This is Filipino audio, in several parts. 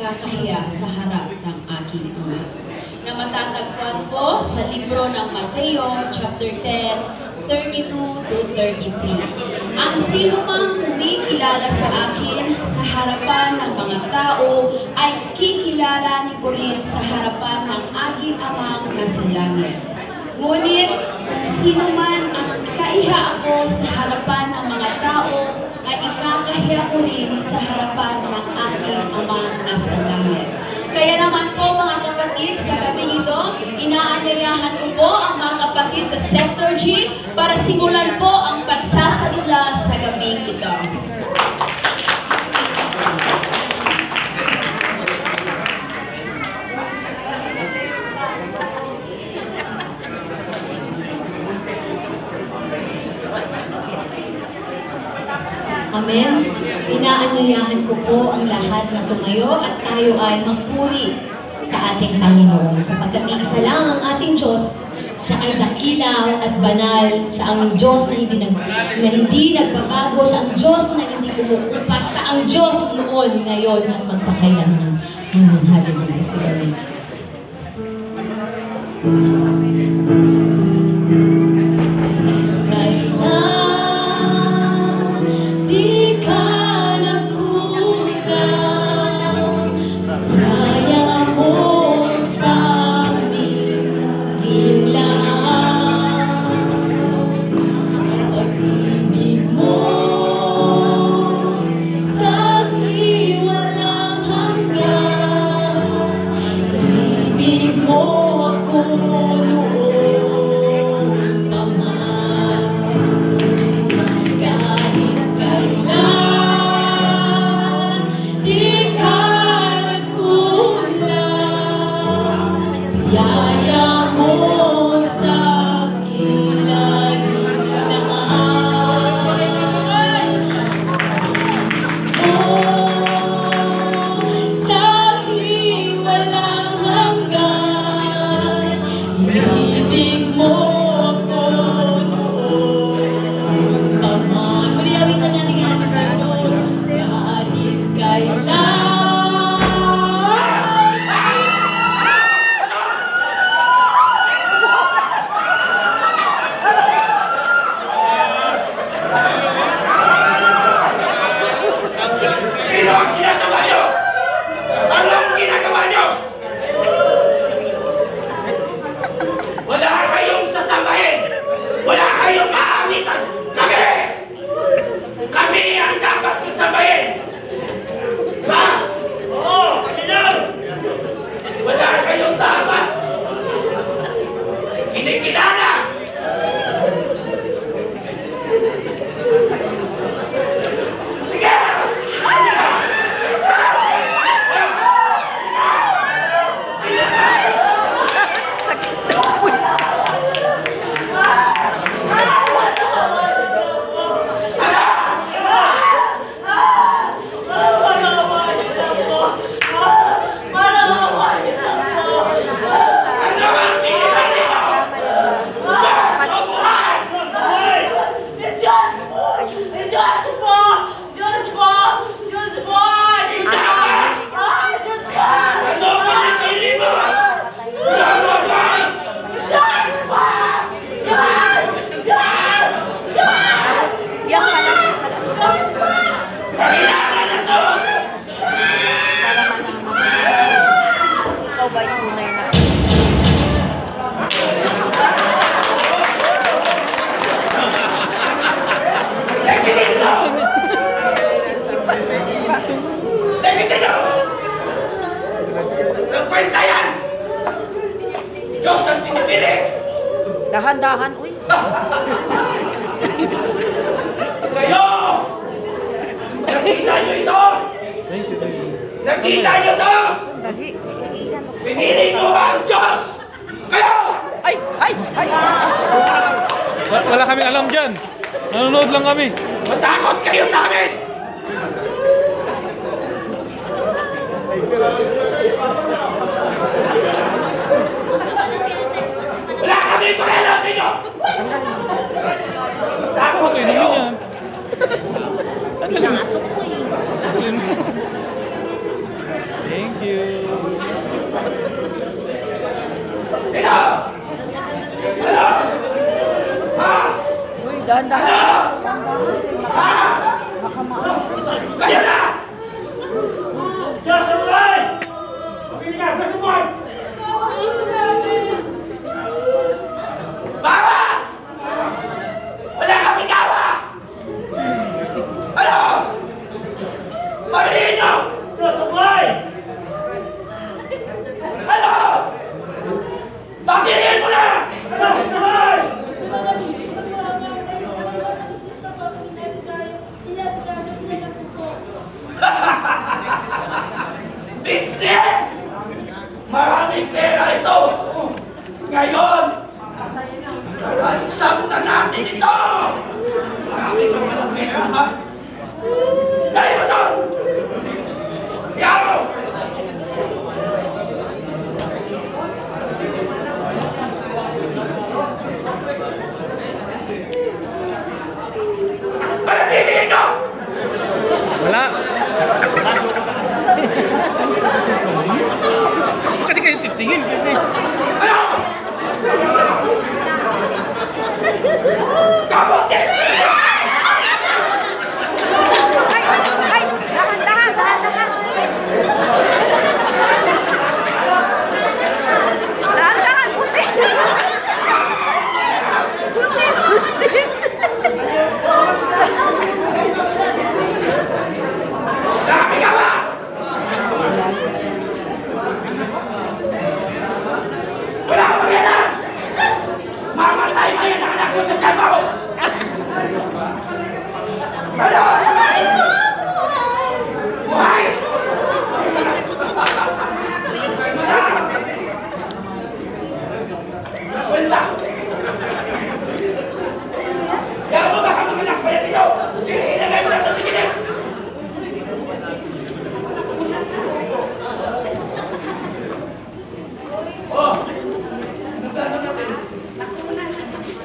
magkakahiya sa harap ng aking ama. Na matatagpuan po sa libro ng Mateo, chapter 10, 32 to 33. Ang sino mang kumikilala sa akin sa harapan ng mga tao ay kikilalanin ko rin sa harapan ng aking amang nasa langit. Ngunit kung sino man ang ikaiha ako sa harapan ng mga tao, ay ikakahiya ko rin sa harapan ng aking amang nasa langit. Kaya naman po mga kapatid, sa gabing ito, inaanyayahan ko po ang mga kapatid sa Sector G para simulan po ang pagsasalula sa gabing ito. Amen. Inaanyayahan ko po ang lahat na tumayo at tayo ay magpuri sa ating Panginoon. Sapagkat iisa lang ang ating Diyos, siya ay dakilaw at banal. Siya ang Diyos na hindi, nag, na hindi nagbabago. Siya ang Diyos na hindi kumukupa. Siya ang Diyos noon, ngayon, at magpakailanman. Amen. Hallelujah. Nagkwenta yan! Diyos ang pinipili! Dahan-dahan, uy. Kayo! Nakita nyo ito? Nakita nyo ito? Pinili ko ang Diyos! Kayo! Ay! Ay! Ay! Wa- Wala kaming alam dyan. Nanonood lang kami. Matakot kayo sa amin! Wala kami pakialam sa inyo! Takot Okay, kayo! namin yan. Pinasok ko eh. Thank you. Uy, dahan-dahan. Dahan-dahan. Baka maano. Kaya na! Diyan sa mulay! Pabili ka, gusto mo! Bawa! Wala kami gawa! Ano? Pabilihin nyo! Diyan sa mulay! Ano? Pabilihin mo na! Ano? Mulay! Business! Maraming pera ito! Ngayon, ransam na natin ito! Marami kang walang pera, ha? Dali mo doon! Yaro! Titingin nyo? Wala. Kasi kayo titingin. Ano? Kamote! Ay, ay, dahan-dahan, dahan-dahan. Dahan-dahan, puti. Puti, puti. Dami gawa! Wala akong pera! Mamatay pa yan ang anak mo sa tiyan mo! Ano? Buhay! Wala! Kaya mo baka mag-anak pa yan dito! Ilagay mo lang ito sa gilid! Oh! Nagkano natin?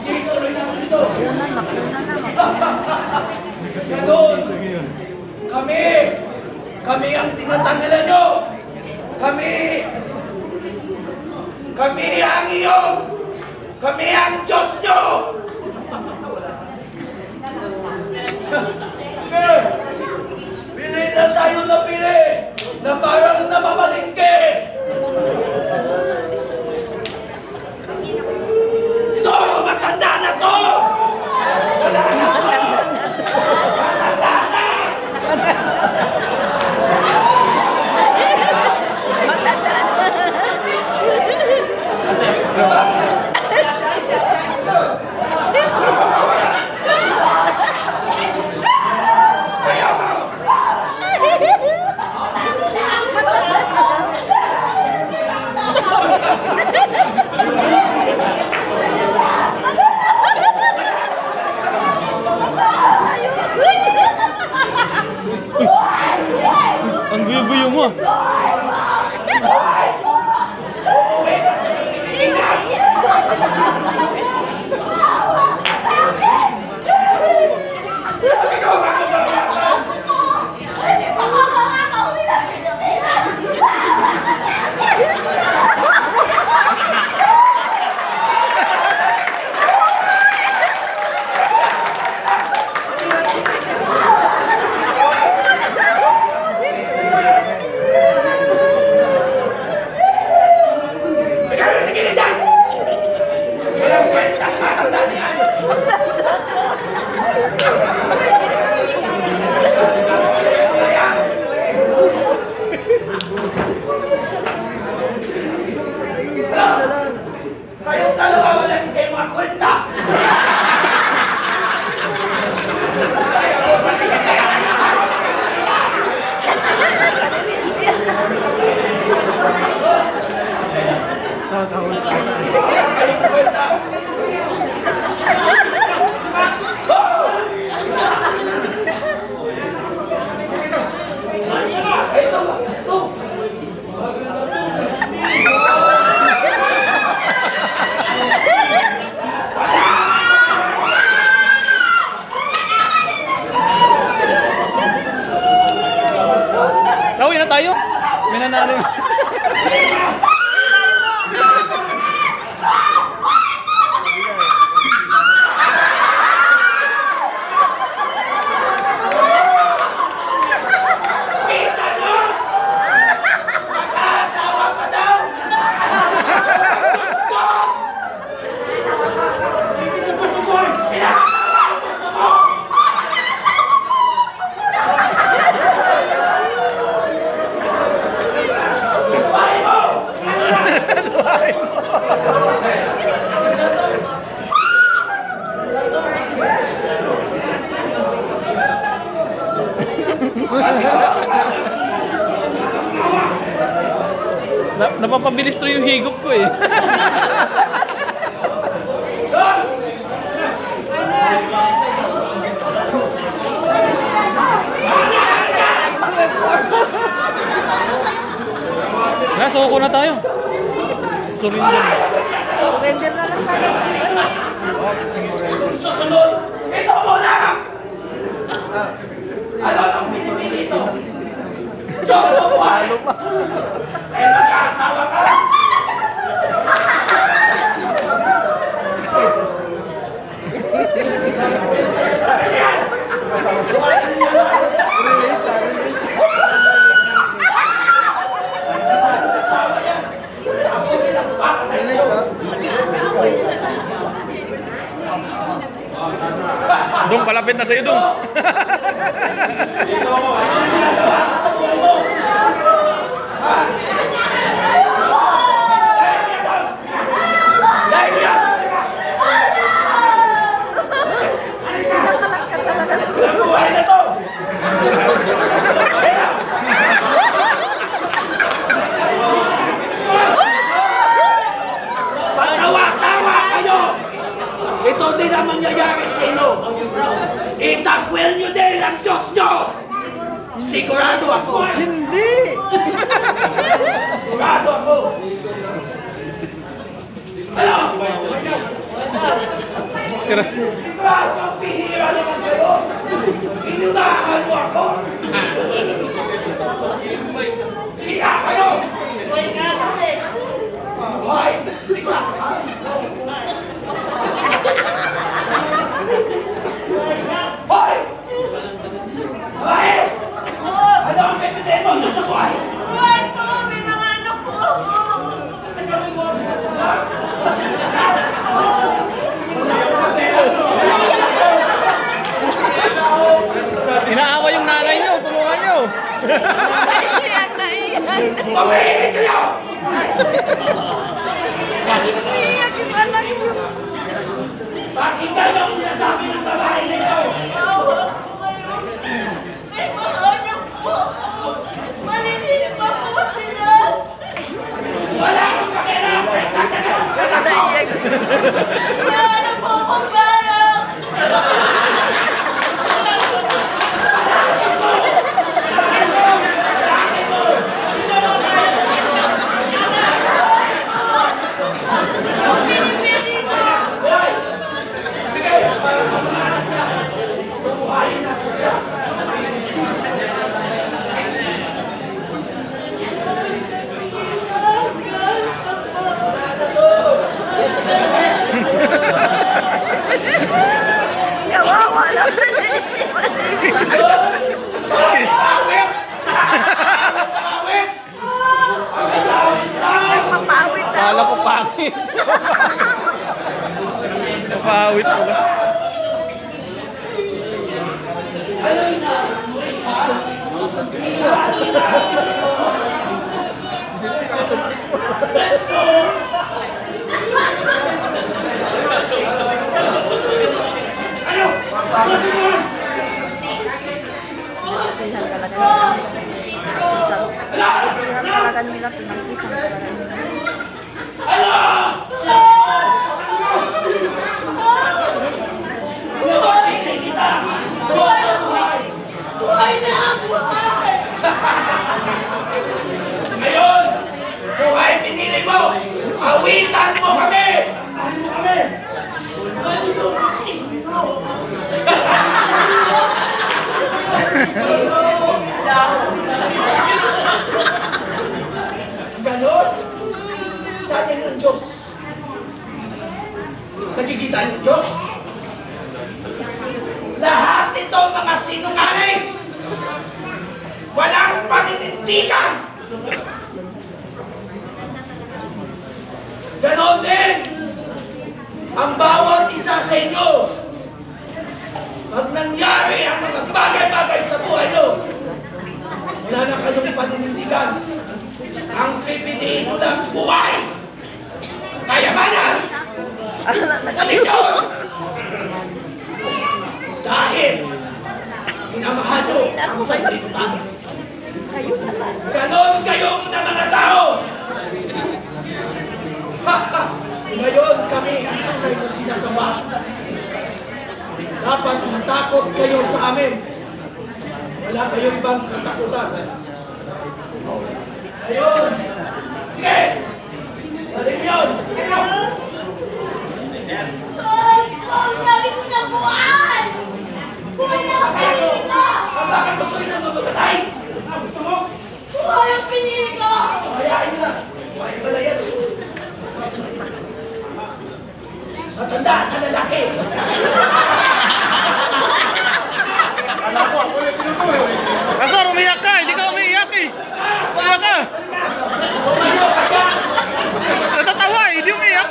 Sige, tuloy natin ito. Nakunan, nakunan na. Ganon! Kami! Kami ang tinatangilan nyo! Kami! Kami ang iyong! Kami ang Diyos nyo! Sige! Pili na tayo na pili! Na parang namamalingke! Ito! Matanda na to! Wala na! Matanda na! Ang Nasa ko na tayo. Surrender. Surrender na lang tayo. Susunod, ito muna! Ano ang pinipili ito? Diyos sa buhay! Eh, mag-aasawa ka! Dong, palapit na sa'yo, Dong. Dahil yan! Ang buhay na to! Patawa-tawa kayo! Ito din ang mangyayari sa inyo. Itakwil nyo din ang Diyos nyo! Sigurado ako! Hindi! Sigurado ako! Tira. Sigurado ang bihira naman kayo! Inunahan mo ako! Nga kayo! Hoy! Sigurado! Hoy! Hoy! Ano ang pipiliin mo Diyos sa buhay? Inaawa yung nanay niyo. Tulungan niyo. Naiiyak, naiiyak. Tumihit kayo! Naiiyak yung anak niyo. Pakinggan ang sinasabi ng babae ninyo! Wala akong pakialam! Naiiyak. Sige, para sa mga anak niya, bubuhayin natin siya. Kawawa naman. Awit! Awit! Awit, awit, awit! Papawit na. Kala ko pangit. Napawit pala. Pinagpisan talaga nila. Pinagpisan talaga nila. Ngayon, buhay pinili mo, awitan mo kami! Ano mo kami? Ganon, sa atin ng Diyos. Nakikita ng Diyos. Paninindigan! Ganon din ang bawat isa sa inyo. Pag nangyari ang mga bagay-bagay sa buhay nyo, wala na kayong paninindigan. Ang pipiliin mo lang buhay, kayamanan, posisyon. Dahil minamahal nyo ang sanlibutan. Ganon kayong na mga tao. Ngayon kami ang tunay na sinasamba. Dapat matakot kayo sa amin. Wala kayong ibang katakutan. Ayun! Sige! Balik yun! Ang dami ko na buwan! Buwan na ang pinili ko! Bakit gusto nyo na mamamatay? Ah, gusto mo? Buwan ang pinili ko! Hayain na. Huwag pala yan. Matanda na lalaki. Kasar, umiyak ka! Hindi ka umiiyak eh! Umiyak ka! Tumayo ka dyan. Natatawa eh! Hindi umiiyak!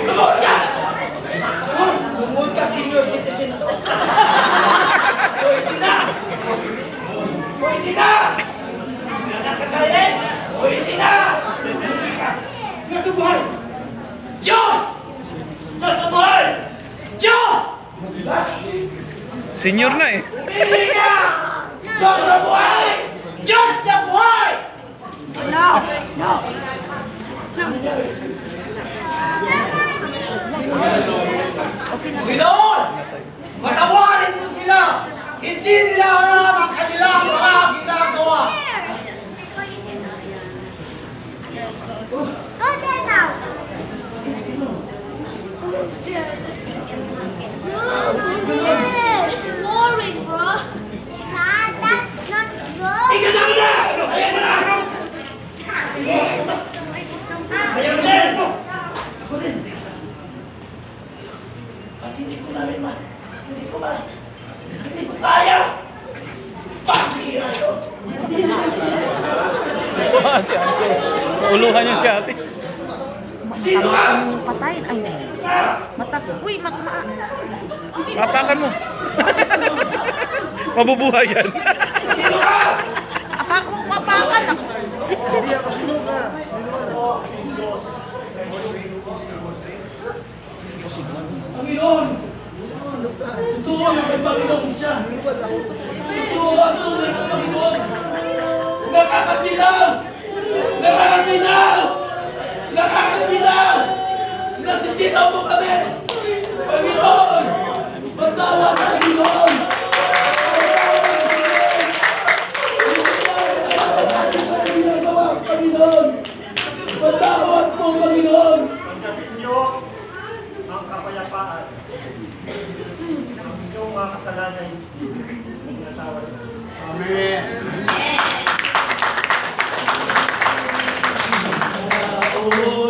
Lumod ka! Lumod ka, senior citizen to. Pwede na! Pwede na! Nakakalit! Pwede na! Nga buhay! Diyos! Diyos sa buhay! Diyos! Las! Senior na eh! Pili ka! Diyos sa buhay! Diyos na buhay! No! No! Panginoon! Patawarin mo sila! Hindi nila alam ang kanilang mga ginagawa! Go there now! It's boring, bro. Nah, that's not good. Ikasama na! Ayan mo na! Ayan mo din! Ako din! At hindi ko na rin ma... Hindi ko ma... Hindi ko kaya! Pagkira yun! si ate. Uluhan yung si ate. Sino ka? Ang patayin. Ay, mata. Uy, mat ma Apakan mo. Mabubuhay yan. Sino ka? Apak mo, mapakan ako. Panginoon! Totoo na may Panginoon siya! Totoo ang tunay na Panginoon! Nakakasinaw! Nakakasinaw! Nakakasinaw! Nasisinaw mo kami! Panginoon! Magtawag Panginoon! Panginoon! Patawad mo, Panginoon! Tanggapin niyo ang kapayapaan. Ang inyong mga kasalanan, tinatawad. Amen. Mabubuhay